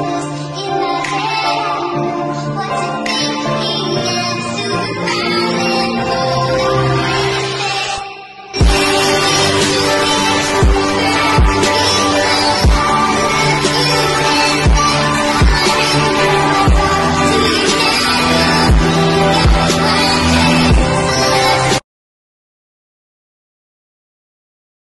What's a big to the